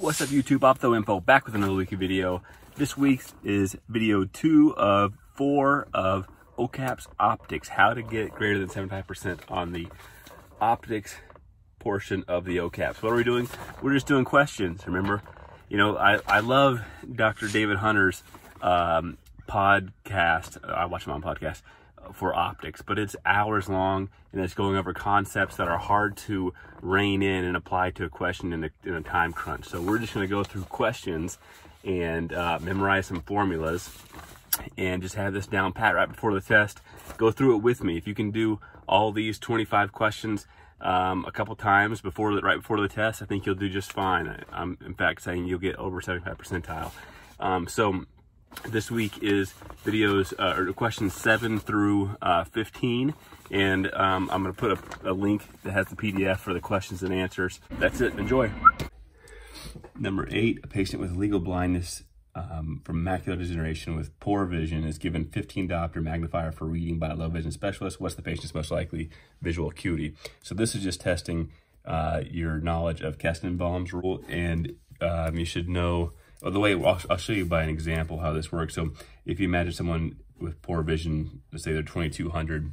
What's up YouTube, OphthoInfo back with another weekly video. This week is video two of four of OKAPs optics, how to get greater than 75% on the optics portion of the OKAPs. What are we doing? We're just doing questions, remember? You know, I, I love Dr. David Hunter's um, podcast. I watch him on podcast for optics, but it's hours long and it's going over concepts that are hard to rein in and apply to a question in a, in a time crunch. So we're just going to go through questions and uh, memorize some formulas and just have this down pat right before the test. Go through it with me. If you can do all these 25 questions um, a couple times before the, right before the test, I think you'll do just fine. I'm in fact saying you'll get over 75 percentile. Um, so this week is videos uh, or questions 7 through uh, 15 and um, I'm going to put a, a, link that has the PDF for the questions and answers. That's it. Enjoy. Number 8, a patient with legal blindness um, from macular degeneration with poor vision is given 15 diopter magnifier for reading by a low vision specialist. What's the patient's most likely visual acuity? So this is just testing uh, your knowledge of Kestenbaum's rule and um, you should know well, the way I'll, I'll, show you by an example how this works. So if you imagine someone with poor vision, let's say they're 2200,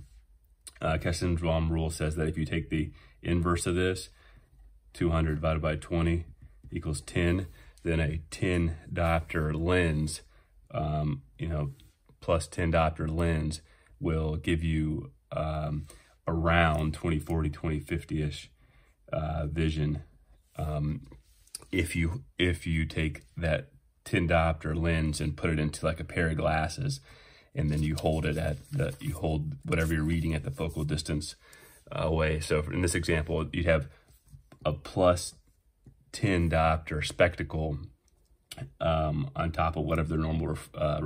uh, Kestenbaum rule says that if you take the inverse of this, 200 divided by 20 equals 10, then a 10 diopter lens, um, you know, plus 10 diopter lens will give you um, around 2040, 2050-ish uh, vision. Um, if you if you take that 10 diopter lens and put it into like a pair of glasses and then you hold it at the you hold whatever you're reading at the focal distance away so in this example you'd have a plus 10 diopter spectacle um, on top of whatever their normal uh,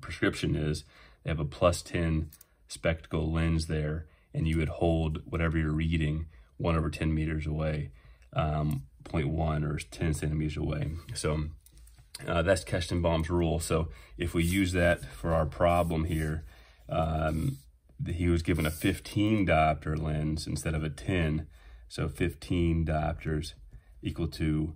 prescription is. They have a plus 10 spectacle lens there and you would hold whatever you're reading 1 over 10 meters away um, 0.1 or 10 centimeters away. So uh, that's Kestenbaum's rule. So if we use that for our problem here, um, he was given a 15 diopter lens instead of a 10. So 15 diopters equal to,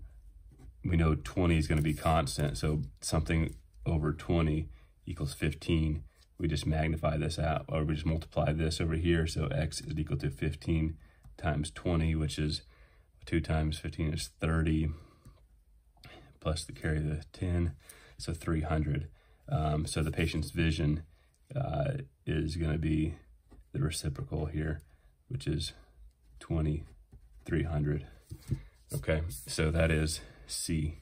we know 20 is going to be constant. So something over 20 equals 15. We just magnify this out, or we just multiply this over here. So x is equal to 15 times 20, which is 2 times 15 is 30, plus the carry of the 10, so 300. Um, so the patient's vision uh, is going to be the reciprocal here, which is 2300. Okay, so that is C.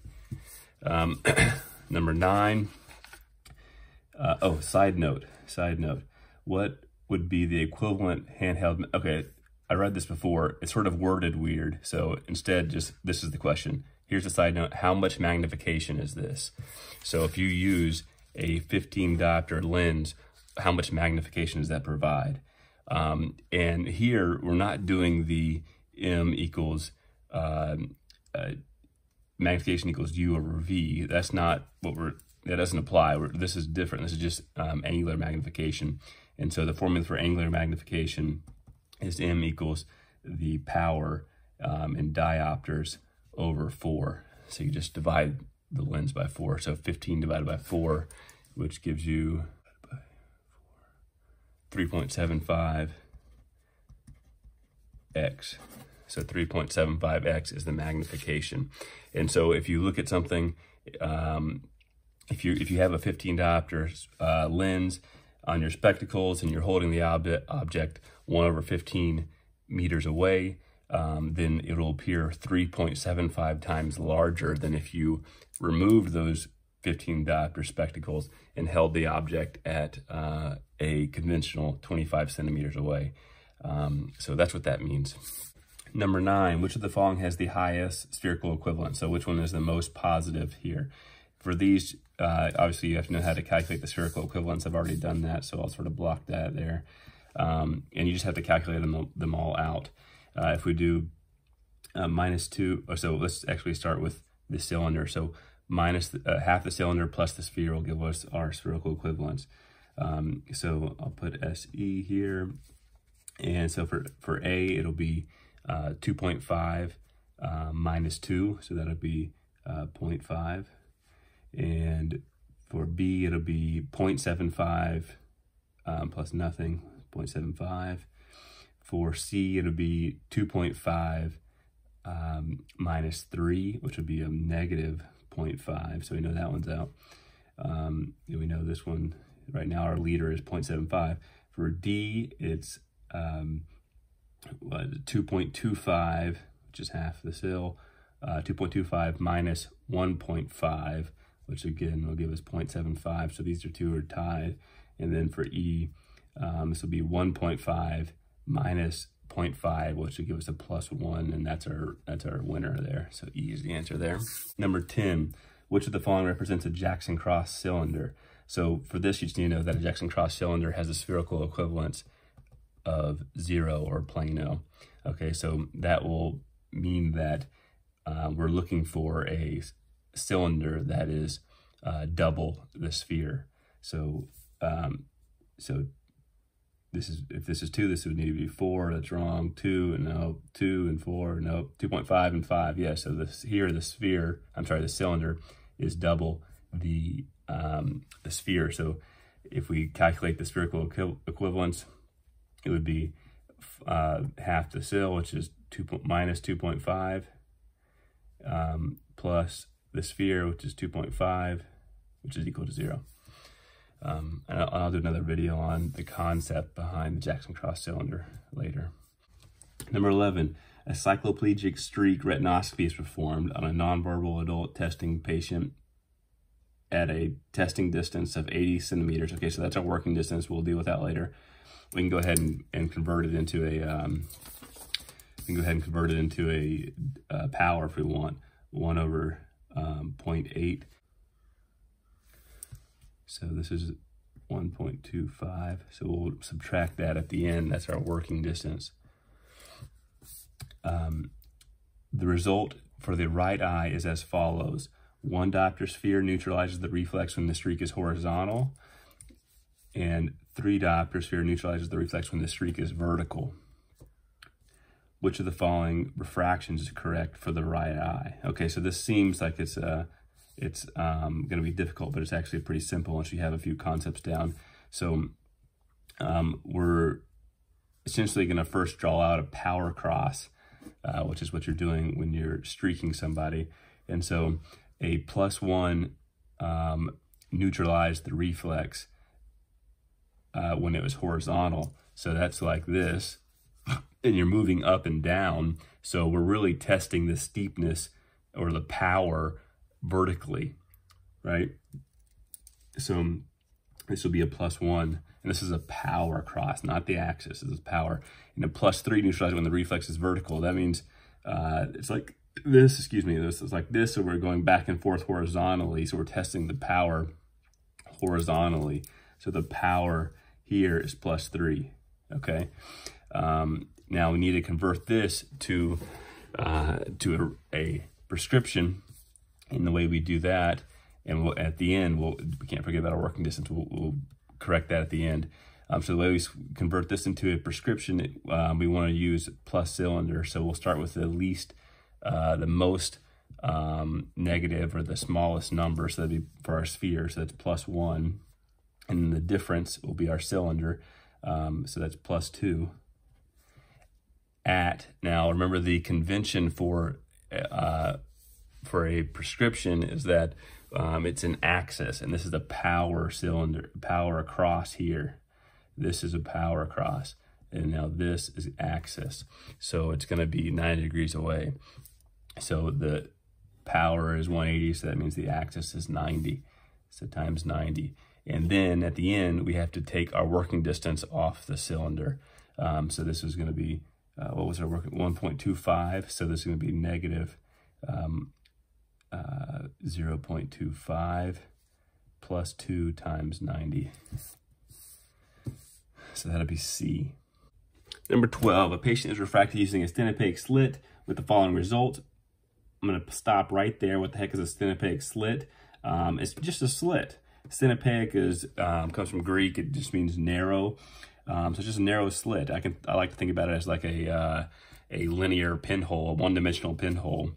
Um, number nine. Uh, oh, side note, side note. What would be the equivalent handheld? Okay, I read this before. It's sort of worded weird. So instead, just this is the question. Here's a side note. How much magnification is this? So if you use a 15 diopter lens, how much magnification does that provide? Um, and here, we're not doing the M equals uh, uh, magnification equals U over V. That's not what we're, that doesn't apply. We're, this is different. This is just um, angular magnification. And so the formula for angular magnification is m equals the power um, in diopters over 4. So you just divide the lens by 4. So 15 divided by 4, which gives you 3.75 x. So 3.75x is the magnification. And so if you look at something, um, if you if you have a 15 diopter uh, lens on your spectacles and you're holding the ob object 1 over 15 meters away, um, then it'll appear 3.75 times larger than if you removed those 15 diopter spectacles and held the object at uh, a conventional 25 centimeters away. Um, so that's what that means. Number nine, which of the following has the highest spherical equivalent? So which one is the most positive here? For these, uh, obviously you have to know how to calculate the spherical equivalence. I've already done that, so I'll sort of block that there. Um, and you just have to calculate them, them all out. Uh, if we do uh, minus two, oh, so let's actually start with the cylinder. So minus the, uh, half the cylinder plus the sphere will give us our spherical equivalence. Um, so I'll put SE here. And so for, for A, it'll be uh, 2.5 uh, minus 2. So that'll be uh, 0.5. And for B, it'll be 0.75 um, plus nothing, 0.75. For C, it'll be 2.5 um, minus 3, which would be a negative 0.5. So we know that one's out. Um, we know this one, right now our leader is 0.75. For D, it's um, 2.25, which is half the SIL, uh, 2.25 minus 1.5, which again will give us 0.75. So these are two are tied. And then for E, um, this will be 1.5 minus 0.5, which will give us a plus one, and that's our that's our winner there. So E is the answer there. Number 10, which of the following represents a Jackson Cross cylinder? So for this, you just need to know that a Jackson Cross cylinder has a spherical equivalence of zero or plano. Okay, so that will mean that uh, we're looking for a cylinder that is uh, double the sphere. So, um, so this is if this is two, this would need to be four. That's wrong. Two and no, two and four. No, two point five and five. Yeah. So this here, the sphere. I'm sorry, the cylinder is double the um, the sphere. So if we calculate the spherical equivalence, it would be uh, half the SIL, which is two minus 2.5, um, plus the sphere, which is 2.5, which is equal to zero. Um, and I'll, I'll, do another video on the concept behind the Jackson Cross cylinder later. Number 11, a cycloplegic streak retinoscopy is performed on a nonverbal adult testing patient at a testing distance of 80 centimeters. Okay, so that's our working distance. We'll deal with that later. We can go ahead and, and convert it into a, um, we can go ahead and convert it into a, a power if we want. 1 over um, 0.8 so this is 1.25. So we'll subtract that at the end. That's our working distance. Um, the result for the right eye is as follows. One diopter sphere neutralizes the reflex when the streak is horizontal, and three diopter sphere neutralizes the reflex when the streak is vertical. Which of the following refractions is correct for the right eye? Okay, so this seems like it's a it's um, going to be difficult, but it's actually pretty simple once you have a few concepts down. So um, we're essentially going to first draw out a power cross, uh, which is what you're doing when you're streaking somebody. And so a plus one um, neutralized the reflex uh, when it was horizontal. So that's like this, and you're moving up and down. So we're really testing the steepness or the power vertically, right? So this will be a plus one, and this is a power cross, not the axis, this is power. And a plus three neutralizes when the reflex is vertical. That means uh, it's like this, excuse me, this is like this, so we're going back and forth horizontally, so we're testing the power horizontally. So the power here is plus three, okay? Um, now we need to convert this to, uh, to a, a prescription and the way we do that, and we'll, at the end, we'll, we can't forget about our working distance, we'll, we'll correct that at the end. Um, so the way we convert this into a prescription, um, we want to use plus cylinder. So we'll start with the least, uh, the most um, negative or the smallest number. So that'd be for our sphere. So that's plus one. And the difference will be our cylinder. Um, so that's plus two. At, now remember the convention for uh, for a prescription is that um, it's an axis, and this is a power cylinder, power across here. This is a power across, and now this is axis. So it's going to be 90 degrees away. So the power is 180, so that means the axis is 90. So times 90. And then at the end, we have to take our working distance off the cylinder. Um, so this is going to be, uh, what was our working, 1.25. So this is going to be negative um, uh, 0.25 plus 2 times 90. So that'll be C. Number 12, a patient is refracted using a stenopeic slit with the following result. I'm going to stop right there. What the heck is a stenopeic slit? Um, it's just a slit. Stenopeic is um, comes from Greek. It just means narrow. Um, so it's just a narrow slit. I can I like to think about it as like a uh, a linear pinhole, a one-dimensional pinhole.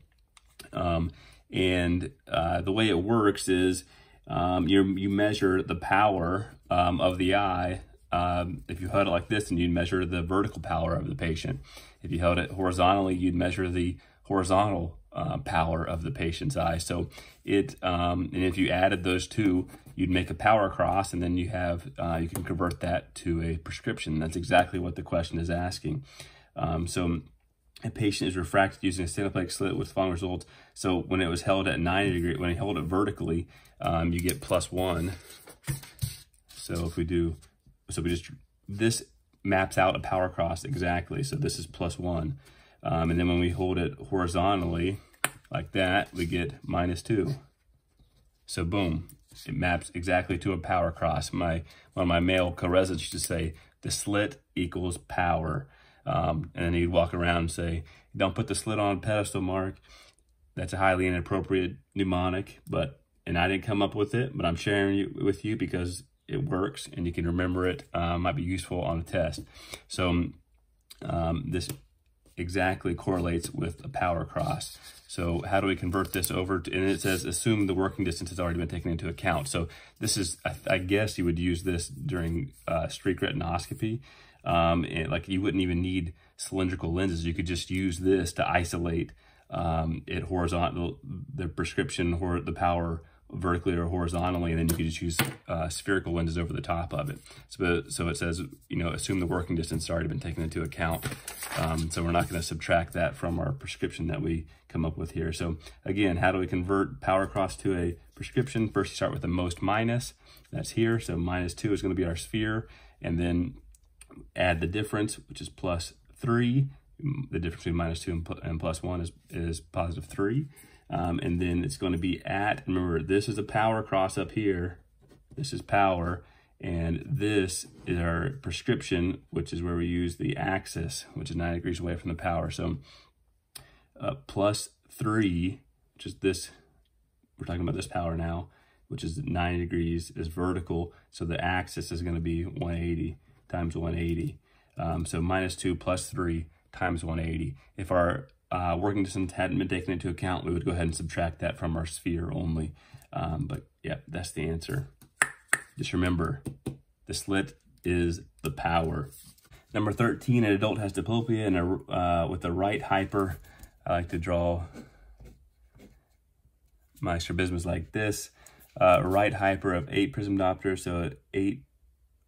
Um, And uh, the way it works is um, you you measure the power um, of the eye. Um, if you held it like this, and you'd measure the vertical power of the patient. If you held it horizontally, you'd measure the horizontal uh, power of the patient's eye. So it, um, and if you added those two, you'd make a power cross, and then you have uh, you can convert that to a prescription. That's exactly what the question is asking. Um, so a patient is refracted using a stenopeic slit with following results. So when it was held at 90 degree, when you hold it vertically, um, you get plus one. So if we do, so we just, this maps out a power cross exactly. So this is plus one. Um, and then when we hold it horizontally like that, we get minus two. So boom, it maps exactly to a power cross. My One of my male co-residents used to say, the slit equals power. Um, and then he'd walk around and say, don't put the slit on a pedestal, Mark. That's a highly inappropriate mnemonic, but, and I didn't come up with it, but I'm sharing it with you because it works and you can remember it. Uh, might be useful on a test. So um, this exactly correlates with a power cross. So how do we convert this over to, and it says assume the working distance has already been taken into account. So this is, I, I guess you would use this during uh, streak retinoscopy. Um, and like you wouldn't even need cylindrical lenses. You could just use this to isolate um, it horizontal, the prescription or the power vertically or horizontally, and then you can just use uh, spherical lenses over the top of it. So, so it says, you know, assume the working distance has already been taken into account. Um, so we're not going to subtract that from our prescription that we come up with here. So again, how do we convert power cross to a prescription? First, you start with the most minus. That's here. So minus two is going to be our sphere. And then add the difference, which is plus three. The difference between minus two and plus one is, is positive three. Um, and then it's going to be at, remember, this is a power cross up here. This is power. And this is our prescription, which is where we use the axis, which is 90 degrees away from the power. So uh, plus 3, which is this, we're talking about this power now, which is 90 degrees, is vertical. So the axis is going to be 180 times 180. Um, so minus 2 plus 3 times 180. If our uh, working distance hadn't been taken into account, we would go ahead and subtract that from our sphere only. Um, but yeah, that's the answer. Just remember, the slit is the power. Number 13, an adult has diplopia and a, uh, with a right hyper. I like to draw my strabismus like this. Uh, right hyper of 8 prism diopters, so 8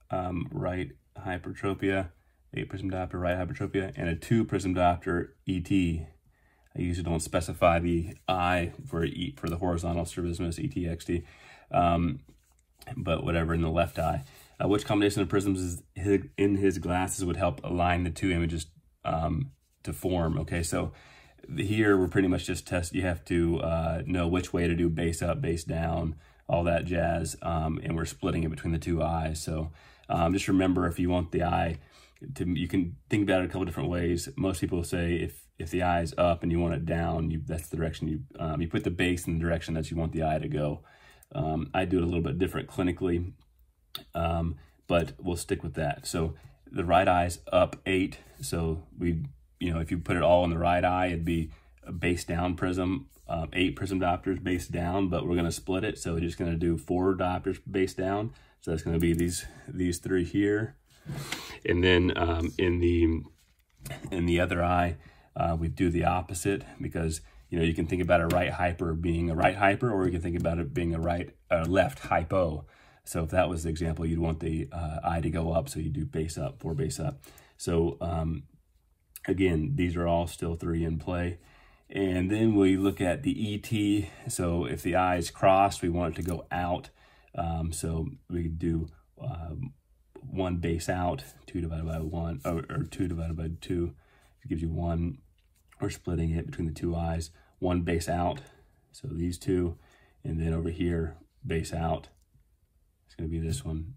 um, right hypertropia, 8 prism diopter right hypertropia, and a 2 prism diopter ET. I usually don't specify the I for e, for the horizontal strabismus, ETXT, um, but whatever in the left eye. Uh, which combination of prisms is his, in his glasses would help align the two images um, to form? Okay, so here we're pretty much just test. You have to uh, know which way to do base up, base down, all that jazz, um, and we're splitting it between the two eyes. So um, just remember if you want the eye to, you can think about it a couple different ways. Most people say if if the eye is up and you want it down, you, that's the direction you um, you put the base in the direction that you want the eye to go. Um, I do it a little bit different clinically, um, but we'll stick with that. So the right eye's up eight. So we, you know, if you put it all in the right eye, it'd be a base down prism, um, eight prism diopters base down, but we're going to split it. So we're just going to do four diopters base down. So that's going to be these these three here, and then um, in the in the other eye, uh, we do the opposite because you know you can think about a right hyper being a right hyper, or you can think about it being a right uh, left hypo. So if that was the example, you'd want the uh, eye to go up, so you do base up, four base up. So um, again, these are all still three in play. And then we look at the ET. So if the eye is crossed, we want it to go out. Um, so we do um, one base out, two divided by one, or, or two divided by two. It gives you one. We're splitting it between the two eyes. One base out, so these two, and then over here, base out. It's gonna be this one.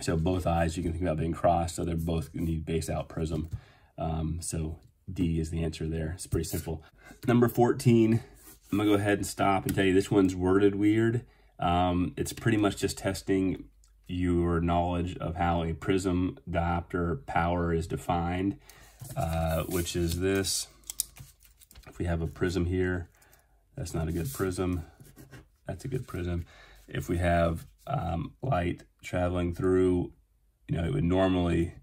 So both eyes you can think about being crossed, so they're both need base out prism. Um, so D is the answer there. It's pretty simple. Number 14, I'm gonna go ahead and stop and tell you this one's worded weird. Um, it's pretty much just testing your knowledge of how a prism diopter power is defined, uh, which is this. If we have a prism here, that's not a good prism. That's a good prism. If we have um, light traveling through, you know, it would normally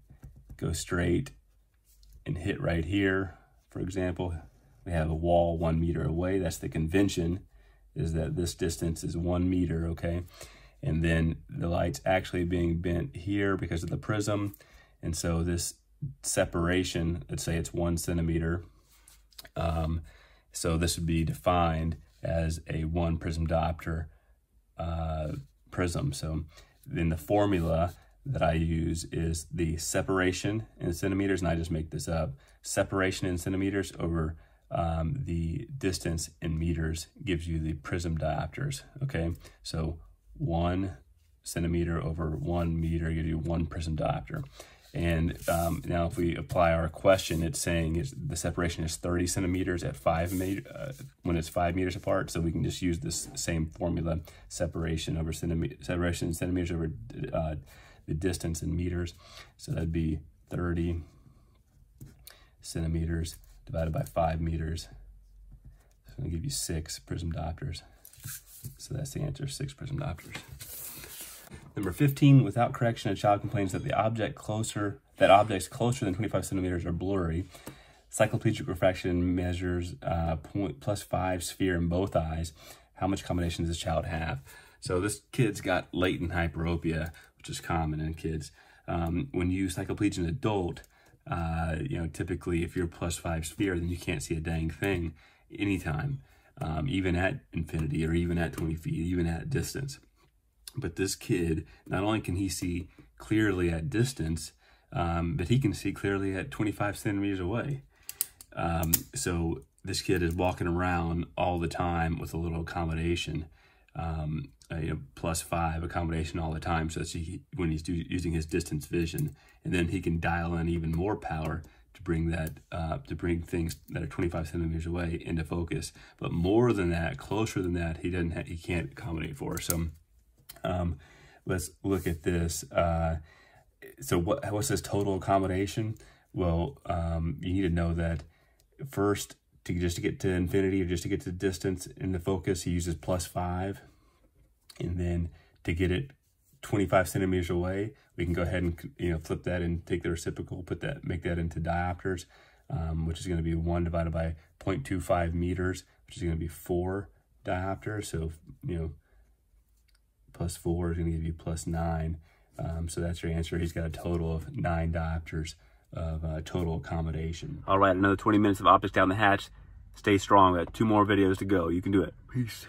go straight and hit right here. For example, we have a wall one meter away. That's the convention, is that this distance is one meter, okay? And then the light's actually being bent here because of the prism. And so this separation, let's say it's one centimeter, um, so this would be defined as a one prism diopter uh, prism. So then the formula that I use is the separation in centimeters, and I just make this up. Separation in centimeters over um, the distance in meters gives you the prism diopters, okay? So one centimeter over one meter gives you one prism diopter. And um, now if we apply our question, it's saying is the separation is 30 centimeters at five uh, when it's five meters apart. So we can just use this same formula, separation over centimeter, separation in centimeters over uh, the distance in meters. So that'd be 30 centimeters divided by five meters. I'm gonna give you six prism diopters. So that's the answer, six prism diopters. Number 15, without correction, a child complains that the object closer, that objects closer than 25 centimeters are blurry. Cycloplegic refraction measures uh, point plus five sphere in both eyes. How much combination does this child have? So this kid's got latent hyperopia, which is common in kids. Um, when you cycloplegia an adult, uh, you know, typically if you're plus five sphere, then you can't see a dang thing anytime, um, even at infinity or even at 20 feet, even at distance. But this kid, not only can he see clearly at distance, um, but he can see clearly at 25 centimeters away. Um, so this kid is walking around all the time with a little accommodation, um, a, plus five accommodation all the time. So that's he, when he's do, using his distance vision, and then he can dial in even more power to bring that uh, to bring things that are 25 centimeters away into focus. But more than that, closer than that, he doesn't he can't accommodate for. So um, let's look at this. Uh, so what, what's this total accommodation? Well, um, you need to know that first, to just to get to infinity or just to get to distance in the focus, he uses plus five. And then to get it 25 centimeters away, we can go ahead and you know flip that and take the reciprocal, put that, make that into diopters, um, which is going to be 1 divided by 0.25 meters, which is going to be 4 diopters. So, you know, plus 4 is going to give you plus 9. Um, so that's your answer. He's got a total of 9 diopters of uh, total accommodation. All right, another 20 minutes of optics down the hatch. Stay strong. Two more videos to go. You can do it. Peace.